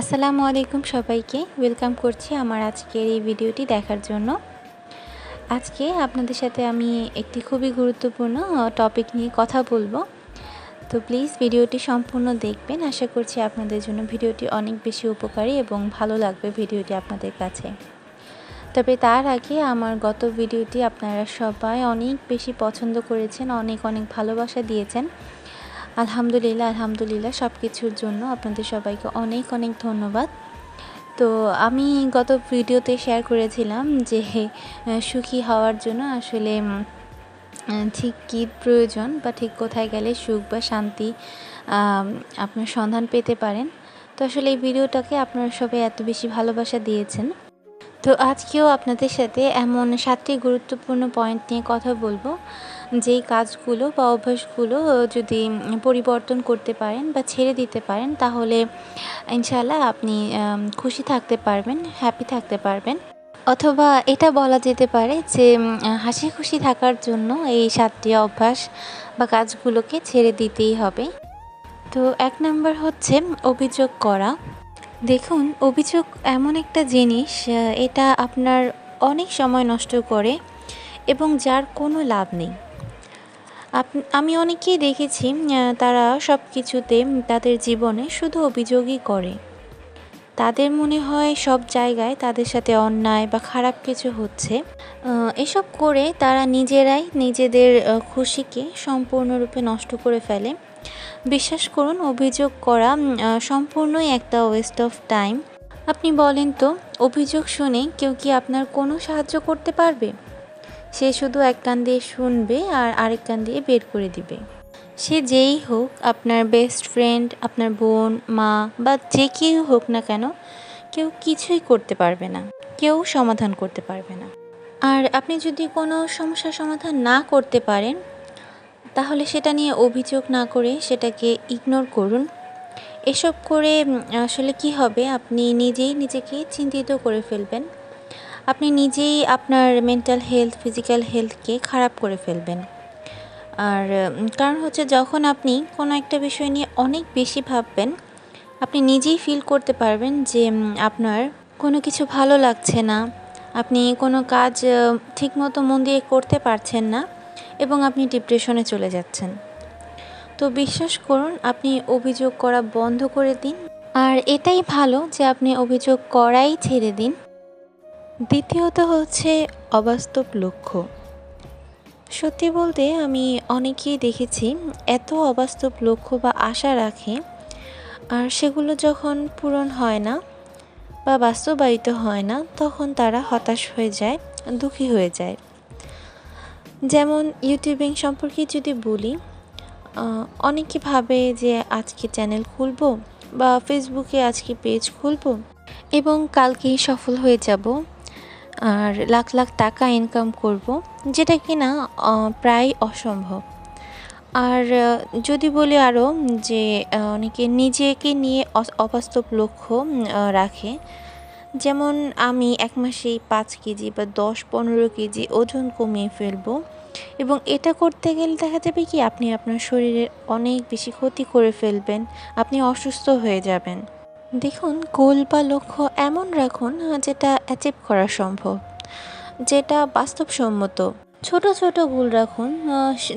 আসসালামু আলাইকুম সবাইকে। ওয়েলকাম করছি আমার আজকের এই ভিডিওটি দেখার জন্য। আজকে আপনাদের সাথে আমি একটি খুবই গুরুত্বপূর্ণ টপিক নিয়ে কথা বলব। তো প্লিজ ভিডিওটি সম্পূর্ণ দেখবেন। আশা করছি আপনাদের জন্য ভিডিওটি অনেক বেশি উপকারী এবং ভালো লাগবে ভিডিওটি আপনাদের কাছে। তবে তার আগে আমার গত ভিডিওটি আপনারা সবাই অনেক বেশি পছন্দ করেছেন, অনেক অনেক ভালোবাসা দিয়েছেন। আলহামদুলিল্লাহ আলহামদুলিল্লাহ সব কিছুর জন্য আপনাদের সবাইকে অনেক অনেক ধন্যবাদ। তো আমি গত ভিডিওতে শেয়ার করেছিলাম যে সুখী হওয়ার জন্য আসলে ঠিক কী প্রয়োজন বা ঠিক কোথায় গেলে সুখ বা শান্তি আপনার সন্ধান পেতে পারেন। তো আসলে এই ভিডিওটাকে আপনারা সবাই এত বেশি ভালোবাসা দিয়েছেন। তো আজকেও আপনাদের সাথে এমন সাতটি গুরুত্বপূর্ণ পয়েন্ট নিয়ে কথা বলব। যেই কাজগুলো বা অভ্যাসগুলো যদি পরিবর্তন করতে পারেন বা ছেড়ে দিতে পারেন, তাহলে ইনশাল্লাহ আপনি খুশি থাকতে পারবেন হ্যাপি থাকতে পারবেন। অথবা এটা বলা যেতে পারে যে হাসি খুশি থাকার জন্য এই সাতটি অভ্যাস বা কাজগুলোকে ছেড়ে দিতেই হবে। তো এক নম্বর হচ্ছে অভিযোগ করা। দেখুন, অভিযোগ এমন একটা জিনিস এটা আপনার অনেক সময় নষ্ট করে এবং যার কোনো লাভ নেই। আমি অনেকেই দেখেছি তারা সব কিছুতে তাদের জীবনে শুধু অভিযোগই করে। তাদের মনে হয় সব জায়গায় তাদের সাথে অন্যায় বা খারাপ কিছু হচ্ছে। এসব করে তারা নিজেরাই নিজেদের খুশিকে সম্পূর্ণরূপে নষ্ট করে ফেলে। বিশ্বাস করুন, অভিযোগ করা সম্পূর্ণই একটা ওয়েস্ট অফ টাইম আপনি বলেন তো, অভিযোগ শুনে কেউ কি আপনার কোনো সাহায্য করতে পারবে? সে শুধু এক কান দিয়ে শুনবে আর আরেক কান দিয়ে বের করে দিবে। সে যেই হোক, আপনার বেস্ট ফ্রেন্ড আপনার বোন, মা বা যে কেউ হোক না কেন, কেউ কিছুই করতে পারবে না। কেউ সমাধান করতে পারবে না। আর আপনি যদি কোনো সমস্যার সমাধান না করতে পারেন তাহলে সেটা নিয়ে অভিযোগ না করে সেটাকে ইগনোর করুন। এসব করে আসলে কি হবে? আপনি নিজেই নিজেকে চিন্তিত করে ফেলবেন। আপনি নিজেই আপনার মেন্টাল হেলথ ফিজিক্যাল হেলথকে খারাপ করে ফেলবেন। আর কারণ হচ্ছে যখন আপনি কোনো একটা বিষয় নিয়ে অনেক বেশি ভাববেন, আপনি নিজেই ফিল করতে পারবেন যে আপনার কোনো কিছু ভালো লাগছে না। আপনি কোনো কাজ ঠিকমতো মন দিয়ে করতে পারছেন না। এবং আপনি ডিপ্রেশনে চলে যাচ্ছেন। তো বিশ্বাস করুন, আপনি অভিযোগ করা বন্ধ করে দিন। আর এটাই ভালো যে আপনি অভিযোগ করাই ছেড়ে দিন। দ্বিতীয়ত হচ্ছে অবাস্তব লক্ষ্য। সত্যি বলতে আমি অনেকেই দেখেছি এত অবাস্তব লক্ষ্য বা আশা রাখে, আর সেগুলো যখন পূরণ হয় না বা বাস্তবায়িত হয় না, তখন তারা হতাশ হয়ে যায়, দুঃখী হয়ে যায়। যেমন ইউটিউবিং সম্পর্কে যদি বলি অনেকে ভাবে যে আজকে চ্যানেল খুলব বা ফেসবুকে আজকে পেজ খুলব এবং কালকেই সফল হয়ে যাব আর লাখ লাখ টাকা ইনকাম করব, যেটা কি না প্রায় অসম্ভব। আর যদি বলি আরও যে অনেকে নিজেকে নিয়ে অবাস্তব লক্ষ্য রাখে যেমন আমি এক মাসেই পাঁচ কেজি বা দশ পনেরো কেজি ওজন কমিয়ে ফেলব এবং এটা করতে গেলে দেখা যাবে কি আপনি আপনার শরীরের অনেক বেশি ক্ষতি করে ফেলবেন, আপনি অসুস্থ হয়ে যাবেন। দেখুন, গোল বা লক্ষ্য এমন রাখুন যেটা অ্যাচিভ করা সম্ভব, যেটা বাস্তবসম্মত। ছোট ছোট গোল রাখুন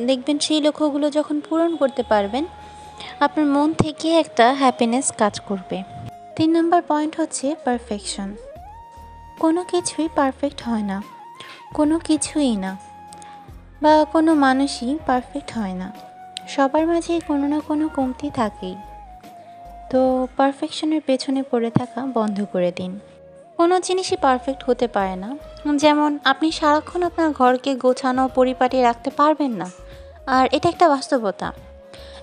দেখবেন সেই লক্ষ্যগুলো যখন পূরণ করতে পারবেন, আপনার মন থেকে একটা হ্যাপিনেস কাজ করবে। তিন নম্বর পয়েন্ট হচ্ছে পারফেকশন। কোনো কিছুই পারফেক্ট হয় না। কোনো কিছুই না। বা কোনো মানুষই পারফেক্ট হয় না। সবার মাঝে কোনো না কোনো কমতি থাকেই। তো পারফেকশনের পেছনে পড়ে থাকা বন্ধ করে দিন। কোনো জিনিসই পারফেক্ট হতে পারে না। যেমন আপনি সারাক্ষণ আপনার ঘরকে গোছানো, পরিপাটি রাখতে পারবেন না। আর এটা একটা বাস্তবতা।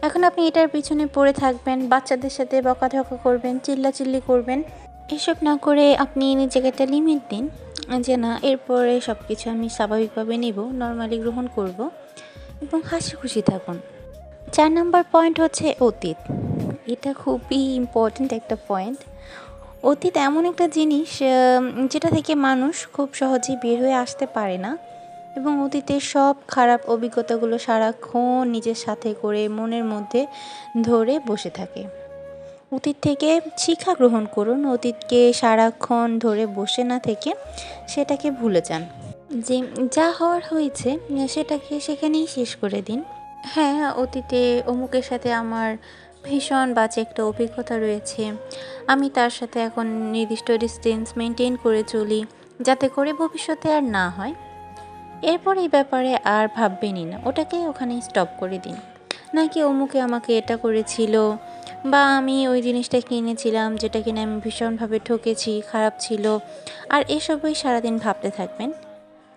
এখন আপনি এটার পিছনে পড়ে থাকবেন, বাচ্চাদের সাথে বকাঝকা করবেন, চিল্লাচিল্লি করবেন। এসব না করে আপনি নিজেকে একটা লিমিট দিন, যে না, এরপরে সব কিছু আমি স্বাভাবিকভাবে নেব নর্মালি গ্রহণ করব এবং হাসি খুশি থাকুন। চার নম্বর পয়েন্ট হচ্ছে অতীত। এটা খুবই ইম্পর্ট্যান্ট একটা পয়েন্ট অতীত এমন একটা জিনিস যেটা থেকে মানুষ খুব সহজেই বের হয়ে আসতে পারে না। এবং অতীতের সব খারাপ অভিজ্ঞতাগুলো সারাক্ষণ নিজের সাথে করে মনের মধ্যে ধরে বসে থাকে। অতীত থেকে শিক্ষা গ্রহণ করুন, অতীতকে সারাক্ষণ ধরে বসে না থেকে সেটাকে ভুলে যান। যে যা হওয়ার হয়েছে, সেটাকে সেখানেই শেষ করে দিন। হ্যাঁ অতীতে অমুকের সাথে আমার ভীষণ বাজে একটা অভিজ্ঞতা রয়েছে। আমি তার সাথে এখন নির্দিষ্ট ডিস্টেন্স মেনটেন করে চলি, যাতে করে ভবিষ্যতে আর না হয়। এরপর এই ব্যাপারে আর ভাববেনই না। ওটাকে ওখানে স্টপ করে দিন। নাকি অমুকে আমাকে এটা করেছিল? বা আমি ওই জিনিসটা কিনেছিলাম যেটা কিনে আমি ভীষণভাবে ঠকেছি, খারাপ ছিল। আর এসবই সারাদিন ভাবতে থাকবেন।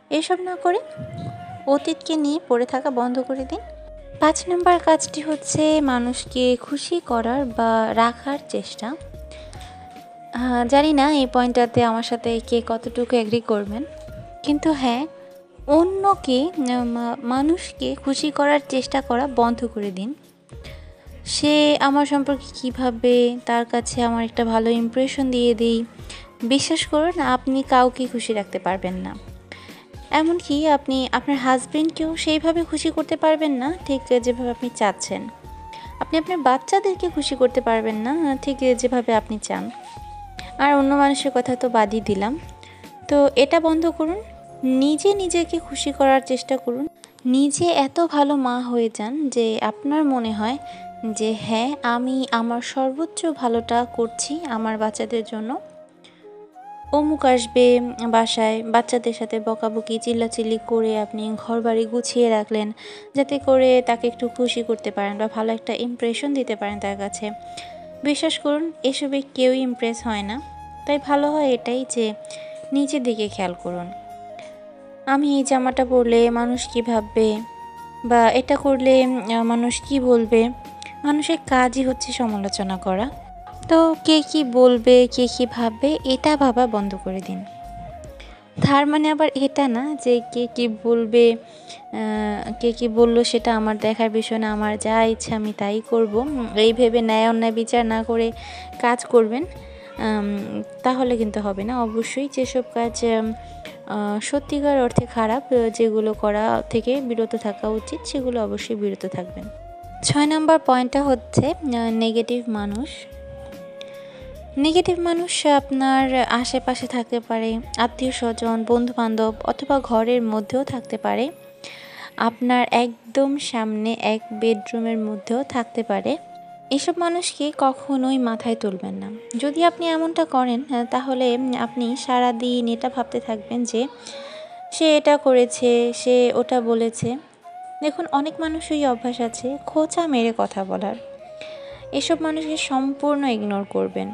এসব না করে অতীতকে নিয়ে পড়ে থাকা বন্ধ করে দিন। পাঁচ নম্বর কাজটি হচ্ছে মানুষকে খুশি করার বা রাখার চেষ্টা। জানি না এই পয়েন্টটাতে আমার সাথে কে কতটুকু অ্যাগ্রি করবেন। কিন্তু হ্যাঁ অন্যকে মানুষকে খুশি করার চেষ্টা করা বন্ধ করে দিন। সে আমার সম্পর্কে কীভাবে তার কাছে আমার একটা ভালো ইমপ্রেশন দিয়ে দিই। বিশ্বাস করুন, আপনি কাউকে খুশি রাখতে পারবেন না। এমনকি আপনি, আপনার হাজব্যান্ডকেও সেইভাবে খুশি করতে পারবেন না, ঠিক যেভাবে আপনি চাচ্ছেন। আপনি আপনার বাচ্চাদেরকে খুশি করতে পারবেন না, ঠিক যেভাবে আপনি চান। আর অন্য মানুষের কথা তো বাদই দিলাম। তো এটা বন্ধ করুন নিজে নিজেকে খুশি করার চেষ্টা করুন। নিজে এত ভালো মা হয়ে যান যে আপনার মনে হয় যে হ্যাঁ আমি আমার সর্বোচ্চ ভালোটা করছি আমার বাচ্চাদের জন্য। অমুক আসবে বাসায়, বাচ্চাদের সাথে বকাবকি, চিল্লাচিল্লি করে আপনি ঘর বাড়ি গুছিয়ে রাখলেন যাতে করে তাকে একটু খুশি করতে পারেন বা ভালো একটা ইমপ্রেশন দিতে পারেন তার কাছে। বিশ্বাস করুন, এসবে কেউ ইমপ্রেস হয় না। তাই ভালো হয় এটাই যে নিচের দিকে খেয়াল করুন। আমি এই জামাটা পরলে মানুষ কী ভাববে? বা এটা করলে মানুষ কি বলবে? মানুষের কাজই হচ্ছে সমালোচনা করা। তো কে কি বলবে, কে কি ভাববে, এটা ভাবা বন্ধ করে দিন। তার মানে আবার এটা না যে কে কি বলবে কে কি বলল সেটা আমার দেখার বিষয় না, আমার যা ইচ্ছা আমি তাই করব। এই ভেবে ন্যায় অন্যায় বিচার না করে কাজ করবেন তাহলে কিন্তু হবে না। অবশ্যই যেসব কাজ সত্যিকার অর্থে খারাপ যেগুলো করা থেকে বিরত থাকা উচিত, সেগুলো অবশ্যই বিরত থাকবেন। ছয় নম্বর পয়েন্টটা হচ্ছে নেগেটিভ মানুষ। নেগেটিভ মানুষ আপনার আশেপাশে থাকতে পারে, আত্মীয় স্বজন বন্ধু বান্ধব অথবা ঘরের মধ্যেও থাকতে পারে। আপনার একদম সামনে এক বেডরুমের মধ্যেও থাকতে পারে। এসব মানুষকে কখনোই মাথায় তুলবেন না। যদি আপনি এমনটা করেন তাহলে আপনি সারা দিন এটা ভাবতে থাকবেন যে, সে এটা করেছে, সে ওটা বলেছে। দেখুন, অনেক মানুষই অভ্যাস আছে খোঁচা মেরে কথা বলার। এসব মানুষকে সম্পূর্ণ ইগনোর করবেন।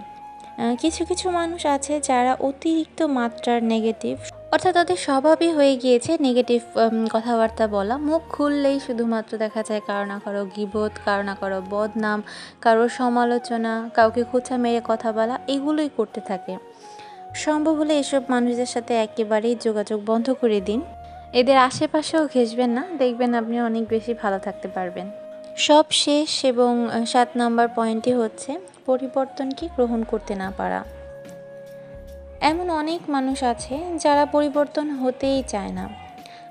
কিছু কিছু মানুষ আছে যারা অতিরিক্ত মাত্রার নেগেটিভ অর্থাৎ তাদের স্বভাবই হয়ে গিয়েছে নেগেটিভ কথাবার্তা বলা। মুখ খুললেই শুধুমাত্র দেখা যায় কারও না কারও গিবোধ, কারও না কারও বদনাম কারোর সমালোচনা, কাউকে খোঁচা মেরে কথা বলা, এগুলোই করতে থাকে। সম্ভব হলে এসব মানুষদের সাথে একেবারেই যোগাযোগ বন্ধ করে দিন। এদের আশেপাশেও ঘেসবেন না, দেখবেন আপনি অনেক বেশি ভালো থাকতে পারবেন। সব শেষ এবং সাত নম্বর পয়েন্টটি হচ্ছে পরিবর্তনকে গ্রহণ করতে না পারা। এমন অনেক মানুষ আছে যারা পরিবর্তন হতেই চায় না।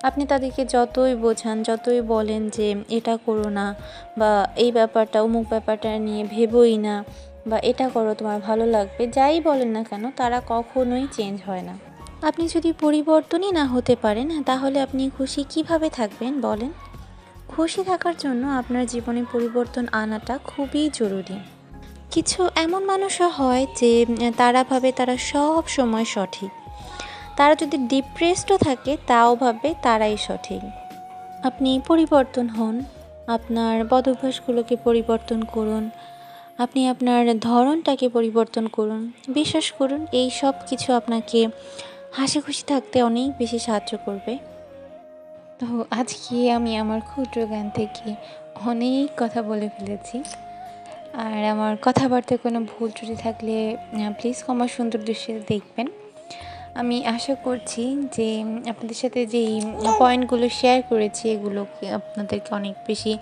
আপনি তাদেরকে যতই বোঝান, যতই বলেন যে এটা করো না বা এই ব্যাপারটা, অমুক ব্যাপারটা নিয়ে ভেবোই না বা এটা করো, তোমার ভালো লাগবে, যাই বলেন না কেন, তারা কখনোই চেঞ্জ হয় না। আপনি যদি পরিবর্তনই না হতে পারেন, তাহলে আপনি খুশি কীভাবে থাকবেন বলেন? খুশি থাকার জন্য আপনার জীবনে পরিবর্তন আনাটা খুবই জরুরি। কিছু এমন মানুষও হয় যে, তারা ভাবে তারা সব সময় সঠিক। তারা যদি ডিপ্রেসডও থাকে, তাও ভাবে তারাই সঠিক। আপনি পরিবর্তন হন, আপনার বদভ্যাসগুলোকে পরিবর্তন করুন, আপনি আপনার ধরনটাকে পরিবর্তন করুন। বিশ্বাস করুন, এই সব কিছু আপনাকে হাসি খুশি থাকতে অনেক বেশি সাহায্য করবে। তো আজকে আমি আমার ক্ষুদ্র জ্ঞান থেকে অনেক কথা বলে ফেলেছি। আর আমার কথাবার্তায় কোনো ভুল ত্রুটি থাকলে প্লিজ ক্ষমা সুন্দর দৃশ্যে দেখবেন। আমি আশা করছি যে, আপনাদের সাথে যেই পয়েন্টগুলো শেয়ার করেছি এগুলো আপনাদেরকে অনেক বেশি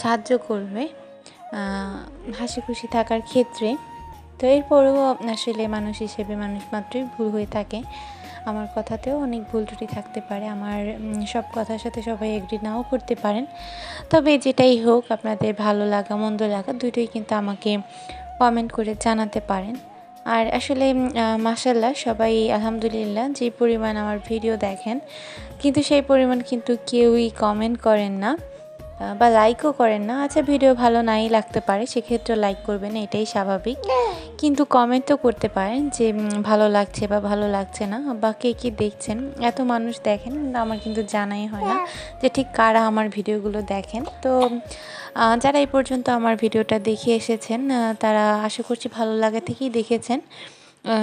সাহায্য করবে হাসি খুশি থাকার ক্ষেত্রে। তো এরপরেও আসলে মানুষ হিসেবে মানুষ মাত্রই ভুল হয়ে থাকে। আমার কথাতেও অনেক ভুল ত্রুটি থাকতে পারে, আমার সব কথার সাথে সবাই এগ্রি নাও করতে পারেন। তবে যেটাই হোক, আপনাদের ভালো লাগা, মন্দ লাগা, দুটোই কিন্তু আমাকে কমেন্ট করে জানাতে পারেন। আর আসলে মাসাল্লাহ সবাই আলহামদুলিল্লাহ যে পরিমাণ আমার ভিডিও দেখেন, কিন্তু সেই পরিমাণ কিন্তু কেউই কমেন্ট করেন না। বা লাইকও করেন না। আচ্ছা ভিডিও ভালো নাই লাগতে পারে, সেক্ষেত্রে লাইক করবেন, এটাই স্বাভাবিক। কিন্তু কমেন্টও করতে পারেন যে ভালো লাগছে বা ভালো লাগছে না। বা কে কী দেখছেন, এত মানুষ দেখেন, আমার কিন্তু জানাই হয় না যে ঠিক কারা আমার ভিডিওগুলো দেখেন। তো যারা এই পর্যন্ত আমার ভিডিওটা দেখে এসেছেন তারা আশা করছি ভালো লাগা থেকেই দেখেছেন।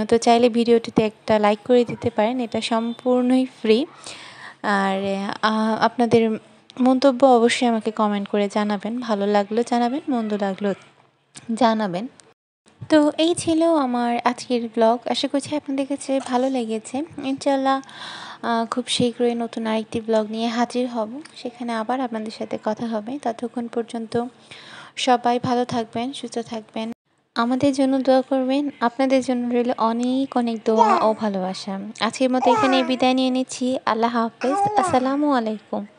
তো চাইলে ভিডিওটিতে একটা লাইক করে দিতে পারেন, এটা সম্পূর্ণই ফ্রি আর আপনাদের মন্তব্য অবশ্যই আমাকে কমেন্ট করে জানাবেন। ভালো লাগল জানাবেন, মন্দ লাগল জানাবেন। তো এই ছিল আমার আজকের ব্লগ আশা করছি আপনাদের কাছে ভালো লেগেছে। ইনশাল্লাহ খুব শীঘ্রই নতুন আরেকটি ব্লগ নিয়ে হাজির হব। সেখানে আবার আপনাদের সাথে কথা হবে। ততক্ষণ পর্যন্ত সবাই ভালো থাকবেন, সুস্থ থাকবেন। আমাদের জন্য দোয়া করবেন। আপনাদের জন্য রইল অনেক অনেক দোয়া ও ভালোবাসা। আজকের মতো এখানে বিদায় নিয়ে নিচ্ছি। আল্লাহ হাফেজ। আসসালামু আলাইকুম।